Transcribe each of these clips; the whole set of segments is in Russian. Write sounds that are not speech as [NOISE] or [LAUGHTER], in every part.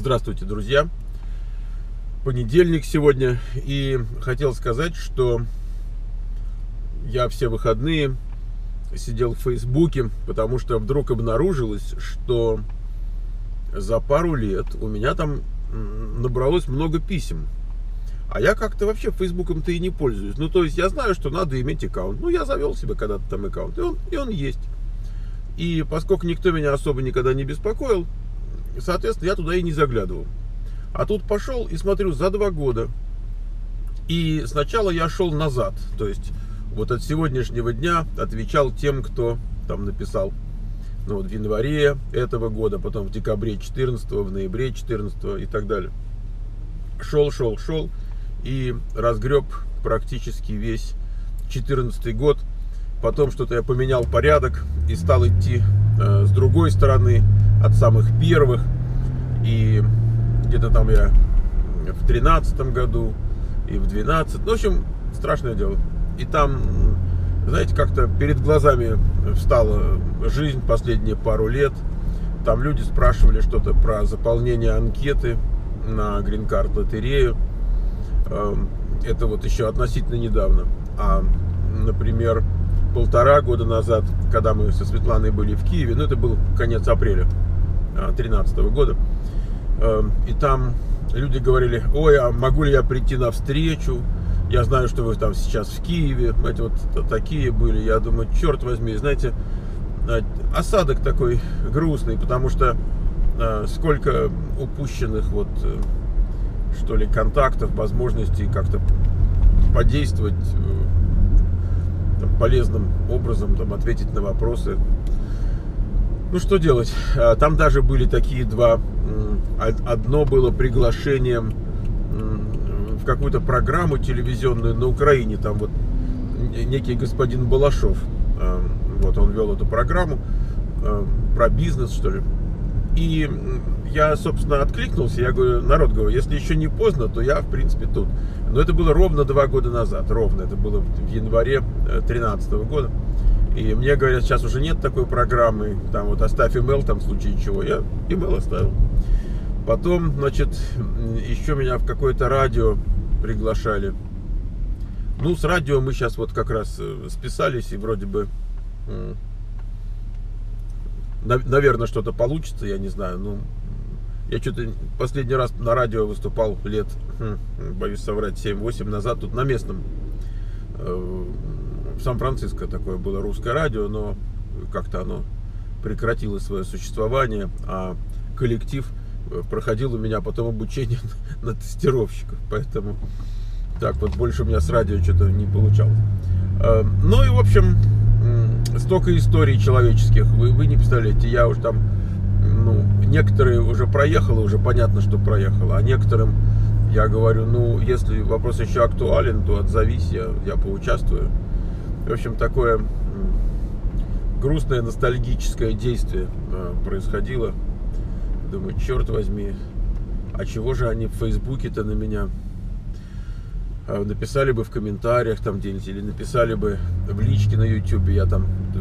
Здравствуйте, друзья! Понедельник сегодня, и хотел сказать, что я все выходные сидел в Фейсбуке, потому что вдруг обнаружилось, что за пару лет у меня там набралось много писем. А я как-то вообще Фейсбуком-то и не пользуюсь. Ну, то есть я знаю, что надо иметь аккаунт. Ну, я завел себе когда-то там аккаунт, и он, и он есть. И поскольку никто меня особо никогда не беспокоил, соответственно, я туда и не заглядывал. А тут пошел и смотрю, за два года. И сначала я шел назад, то есть вот от сегодняшнего дня отвечал тем, кто там написал ну, вот в январе этого года, потом в декабре 14, в ноябре 14 и так далее. Шел, шел, шел и разгреб практически весь 14 год. Потом что-то я поменял порядок и стал идти э, с другой стороны, от самых первых. И где-то там я в тринадцатом году и в 12 ну, в общем, страшное дело. И там, знаете, как-то перед глазами встала жизнь последние пару лет. Там люди спрашивали что-то про заполнение анкеты на грин-карт лотерею. Эм, это вот еще относительно недавно. А, например, полтора года назад, когда мы со Светланой были в Киеве, ну это был конец апреля 2013 года, эм, и там люди говорили, ой, а могу ли я прийти на встречу? Я знаю, что вы там сейчас в Киеве, эти вот такие были. Я думаю, черт возьми, знаете, э, осадок такой грустный, потому что э, сколько упущенных вот э, что ли контактов, возможностей как-то подействовать там, полезным образом, там, ответить на вопросы. Ну что делать? А, там даже были такие два. Одно было приглашением в какую-то программу телевизионную на Украине. Там вот некий господин Балашов. А, вот он вел эту программу а, про бизнес, что ли. И я, собственно, откликнулся. Я говорю, народ, говорю, если еще не поздно, то я, в принципе, тут. Но это было ровно два года назад. Ровно. Это было в январе 2013 года. И мне говорят, сейчас уже нет такой программы, там вот оставь email, там в случае чего. Я email оставил. Потом, значит, еще меня в какое-то радио приглашали. Ну, с радио мы сейчас вот как раз э, списались, и вроде бы, наверное, что-то получится, я не знаю. Ну, я что-то последний раз на радио выступал лет, хм, боюсь соврать, 7-8 назад, тут на местном э, в Сан-Франциско такое было русское радио, но как-то оно прекратило свое существование, а коллектив э, проходил у меня потом обучение [LAUGHS] на тестировщиков, поэтому так вот больше у меня с радио что-то не получалось. Э, ну и в общем, столько историй человеческих, вы, вы не представляете, я уж там, ну, некоторые уже проехало, уже понятно, что проехало, а некоторым я говорю, ну, если вопрос еще актуален, то отзовись, я, я поучаствую. В общем, такое грустное ностальгическое действие э, происходило. Думаю, черт возьми, а чего же они в Фейсбуке-то на меня э, написали бы в комментариях там где-нибудь или написали бы в личке на ютюбе, я там э,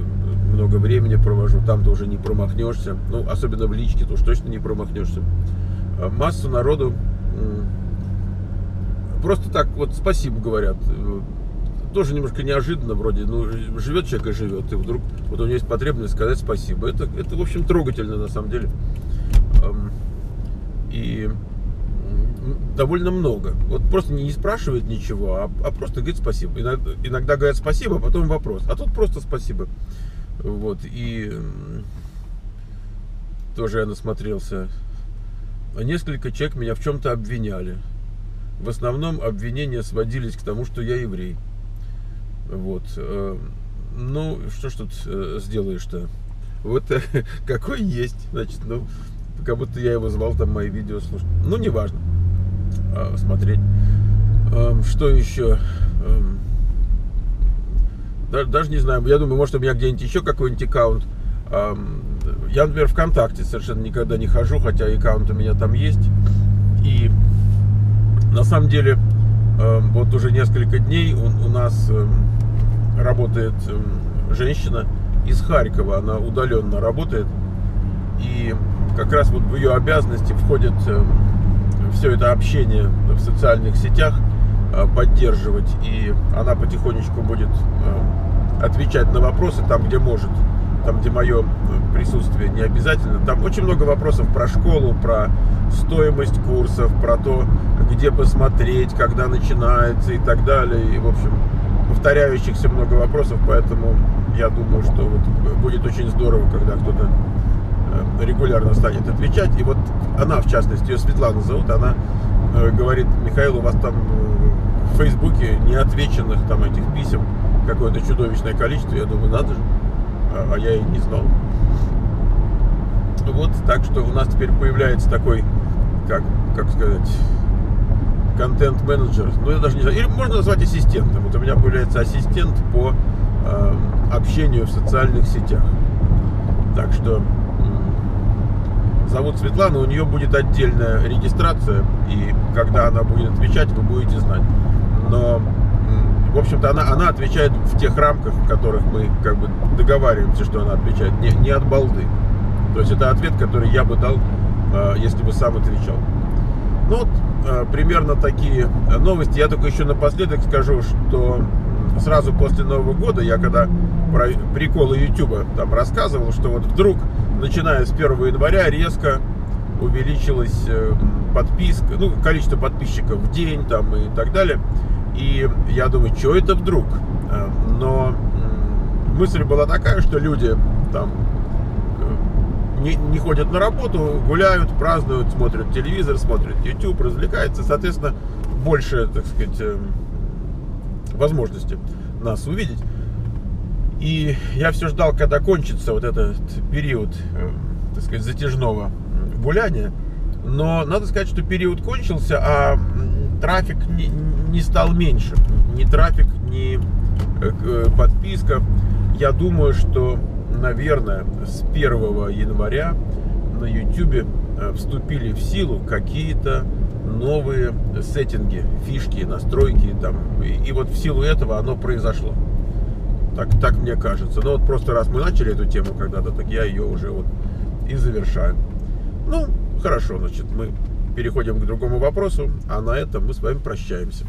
много времени провожу, там-то уже не промахнешься, ну, особенно в личке, то уж точно не промахнешься. Массу народу просто так вот спасибо говорят тоже немножко неожиданно вроде, ну, живет человек и живет, и вдруг вот у него есть потребность сказать спасибо. Это, это в общем, трогательно на самом деле. И довольно много. Вот просто не спрашивает ничего, а, а просто говорит спасибо. Иногда, иногда говорят спасибо, а потом вопрос. А тут просто спасибо. Вот, и тоже я насмотрелся. Несколько человек меня в чем-то обвиняли. В основном обвинения сводились к тому, что я еврей. Вот. Э, ну, что ж тут э, сделаешь-то? Вот [LAUGHS] какой есть, значит, ну, как будто я его звал там мои видео слушать. Ну, неважно. А, смотреть. Эм, что еще? Эм, даже, не знаю. Я думаю, может, у меня где-нибудь еще какой-нибудь аккаунт. Эм, я, например, ВКонтакте совершенно никогда не хожу, хотя аккаунт у меня там есть. И на самом деле, вот уже несколько дней у нас работает эм, женщина из Харькова, она удаленно работает. И как раз вот в ее обязанности входит э, все это общение в социальных сетях э, поддерживать. И она потихонечку будет отвечать на вопросы там, где может там, где мое присутствие не обязательно. Там очень много вопросов про школу, про стоимость курсов, про то, где посмотреть, когда начинается и так далее. И, в общем, повторяющихся много вопросов, поэтому я думаю, что вот будет очень здорово, когда кто-то э, регулярно станет отвечать. И вот она, в частности, ее Светлана зовут, она э, говорит, Михаил, у вас там э, в Фейсбуке неотвеченных там этих писем какое-то чудовищное количество. Я думаю, надо же а, а я и не знал. Вот, так что у нас теперь появляется такой, как, как сказать, контент-менеджер, ну я даже не знаю, или можно назвать ассистентом. Вот у меня появляется ассистент по э, общению в социальных сетях. Так что зовут Светлана, у нее будет отдельная регистрация, и когда она будет отвечать, вы будете знать. Но в общем-то, она, она отвечает в тех рамках, в которых мы как бы договариваемся, что она отвечает, не, не от балды. То есть это ответ, который я бы дал, э, если бы сам отвечал. Ну вот, э, примерно такие новости. Я только еще напоследок скажу, что сразу после Нового года, я когда про приколы YouTube там рассказывал, что вот вдруг, начиная с 1 января, резко увеличилась э, подписка, ну, количество подписчиков в день там и так далее. И я думаю, что это вдруг? Э, но мысль была такая, что люди там не, не ходят на работу, гуляют, празднуют, смотрят телевизор, смотрят YouTube, развлекаются. Соответственно, больше, так сказать, э, возможности нас увидеть. И я все ждал, когда кончится вот этот период, так сказать, затяжного гуляния. Но надо сказать, что период кончился, а трафик не, не стал меньше. Ни трафик, ни э, э, подписка. Я думаю, что, наверное, с 1 января на YouTube э, вступили в силу какие-то новые сеттинги, фишки, настройки там. И, и вот в силу этого оно произошло. Так, так мне кажется. Но вот просто раз мы начали эту тему когда-то, так я ее уже вот и завершаю. Ну, хорошо, значит, мы переходим к другому вопросу, а на этом мы с вами прощаемся.